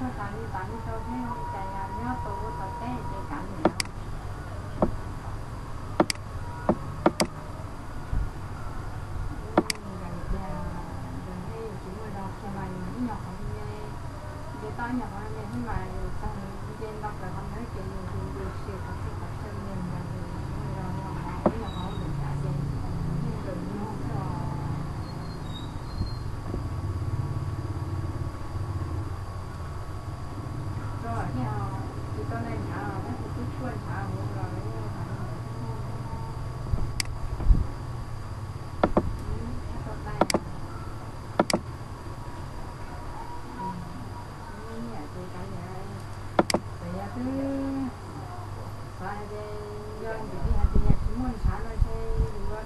thôi tạm đi tạm đi thôi thế không chạy à nhớ tụ tụ cái chạy cảm nhận tao nhập vào đây nhưng mà xong trên đọc là không thấy chuyện gì thì được sự thật sự thật chân mình là thì người đó là họ cái là họ được trả tiền nhưng đừng nó cho rồi cái họ thì tôi này trả họ cái cứ chuồn trả họ rồi cái họ Hãy subscribe cho kênh Ghiền Mì Gõ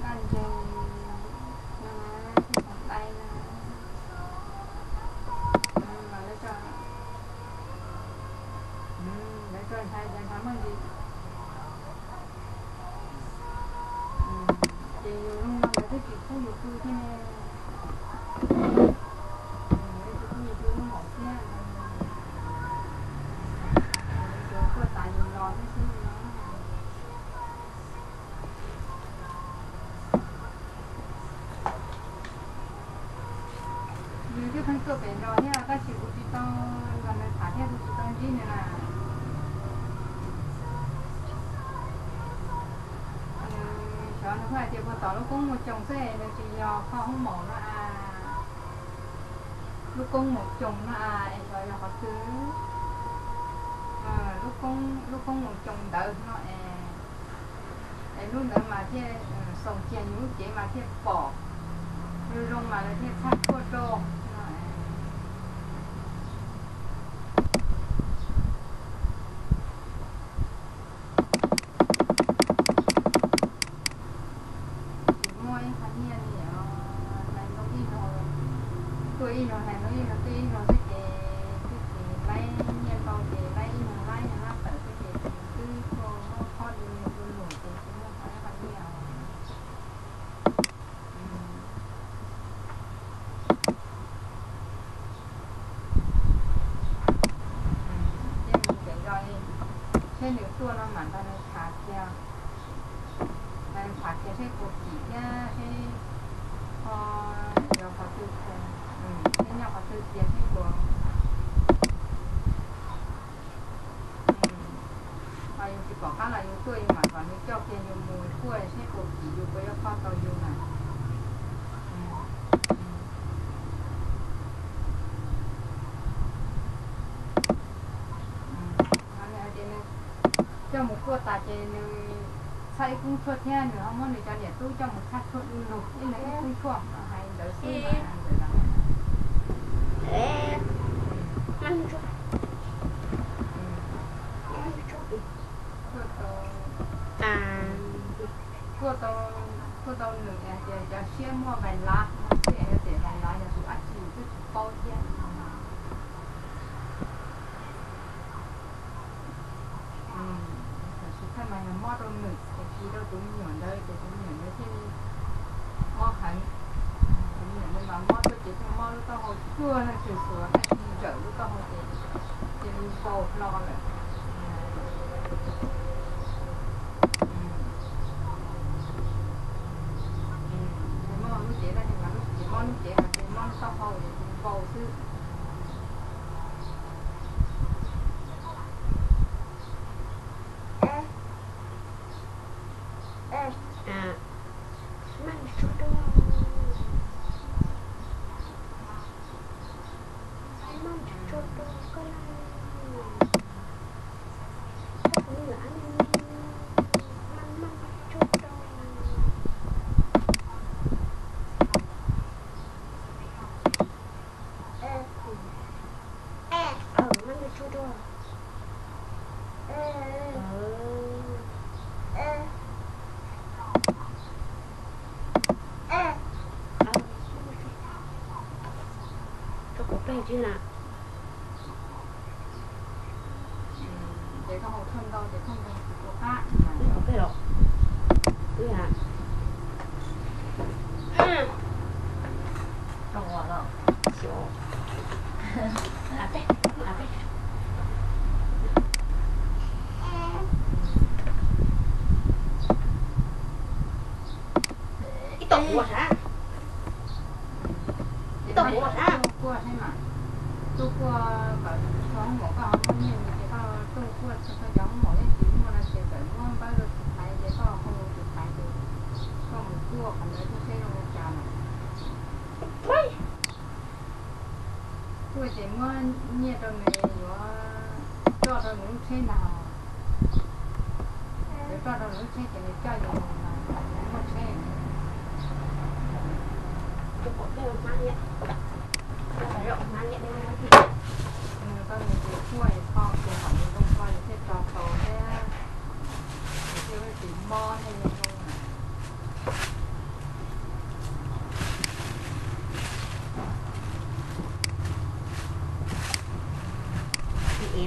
Để không bỏ lỡ những Yeah. Cô tại nhìn lo cái xíu nó cái phân cơ biển rồi nha nó phải chịu khó tao nó cũng một chồng xe nó chỉ do không mổ nó à lúc con một chồng nó à em gọi là họ cứ à, lúc con lúc con một chồng đợi nó à em lúc nữa mà thế sống chè nhú chế mà thế bỏ rồi mà là thế sát quân trô môi khá nhiên thì này nó đi rồi tôi nó này nó đi nó tuy nó sẽ kể cái kể lấy nhiên bao kể lấy nó lấy nó lắp ở cái kể cứ cô nó khó đi nó luôn nổi thì chúng nó phải phải nhiều trên những tua nó mặn ta nó thả kia nó thả kia cột chỉ nha sẽ ờ giờ có tư thế nhau có tư tiền hay của và dùng chỉ có cá là dùng tuổi mà còn những cho tiền dùng mùi cuối sẽ cột chỉ dùng với con tàu dùng này cho một cô ta chơi sai cũng chuột nha nữa không muốn để cho để tôi cho một sát chuột lục như này cũng chuột hay đỡ mà đỡ lắm. Ê, ăn chút, ăn chút. chuột to À, chuột to chuột to nữa để để cho xuyên mua vài lá xuyên để vài lá để tụi ăn chỉ cứ bao tiền ừ sự thay mà nó mót trong ngực thì khi đâu cũng nhọn đây thì cũng nhọn đây thì mót hẳn cũng nhọn nhưng mà mót tôi chỉ thấy mót lúc tao hồi cưa nó sửa sửa hay thì trợ lúc tao hồi thì thì bầu lo lại món lúc chế là thì mà lúc chế món lúc chế là thì món sau hồi thì bầu sư ê, ê, à, mang chút đâu. Mang chút nữa hả ừ. Không ngon không? Chỗ Ape, ape Cái tổng quạt hả? Cái tổng quạt hả? Quạt hay mà Tôi quạt bảo chóng của con Nó nhìn cái con tôi quạt cho con giống mỗi cái tiếng mà là sẽ phải ngon bao giờ Thấy cái con không tôi thấy chỉ ngon nhiều trong này cho nó những thế nào để cho nó những thế thì để cho nhiều là một thế Tôi có cái mang vậy rộng mang vậy đây nói thì người ta người ta cua thì kho thì họ không kho thì thế trò trò thế thì chỉ mo hay là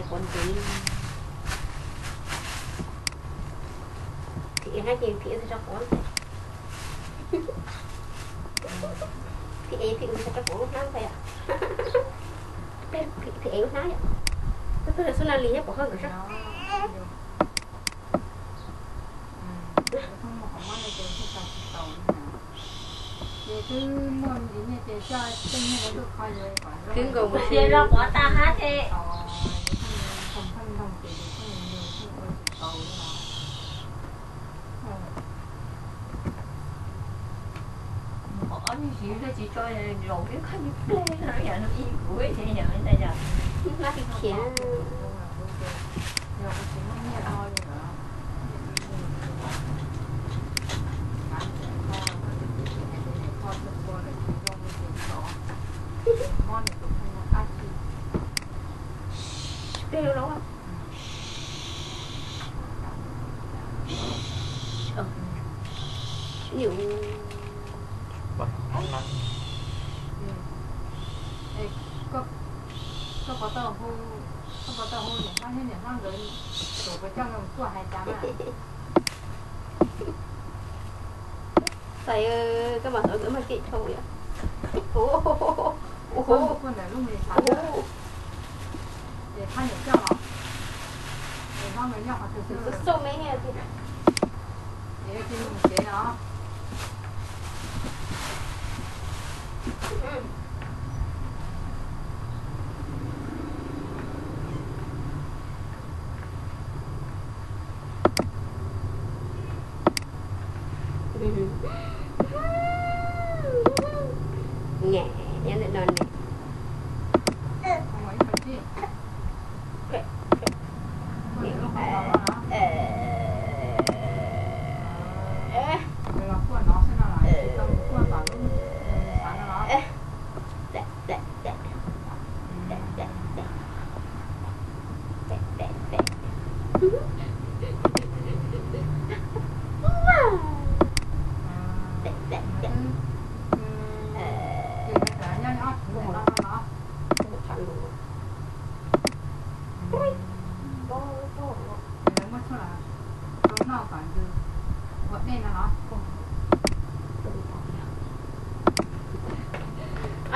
không cái em Thì em gì thì em sẽ cho con Thì em thì em sẽ cho con lúc vậy ạ Thì thì em nói vậy Tôi là số là lý nhất của hơn rồi nó nhiều ừ không một món ta hát thế trò trò vậy cứ muốn gì như thế cho tinh như nó được coi rồi quả rồi Cứ gồm một Chị ra quả ta hát thế ờ không phân đồng thì được không nhiều không có cầu như chị ra chị cho rồi cái khách như play nó giờ nó yên cuối thì giờ người ta giờ Nó đâu đâu Ờ Nhiều Bật không năng có có có tàu hô có có tàu hô để mang hết để mang rồi đổ vào trong lòng của hai tám à? Ờ, cái mà thử cái mà chị không vậy Ồ ồ ồ ồ có ồ con lúc mình sáng ồ để thay nhảy cho họ. Để mang cái nhỏ sự. Cứ xô mấy nghe thì để cái mình chế nó Mm-hmm.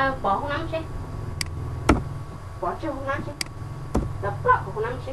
À, bỏ không nắm chứ, bỏ chưa không nắm chứ, đập lọ không nắm chứ.